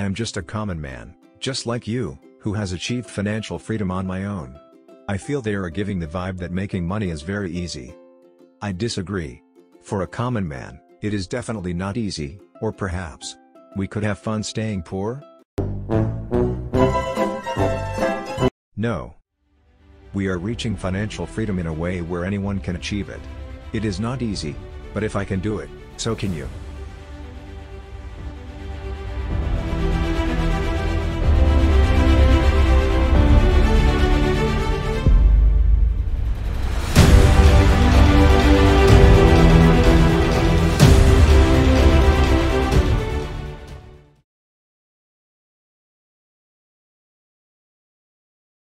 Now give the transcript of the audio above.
I am just a common man, just like you, who has achieved financial freedom on my own. I feel they are giving the vibe that making money is very easy. I disagree. For a common man, it is definitely not easy, or perhaps, we could have fun staying poor? No. We are reaching financial freedom in a way where anyone can achieve it. It is not easy, but if I can do it, so can you.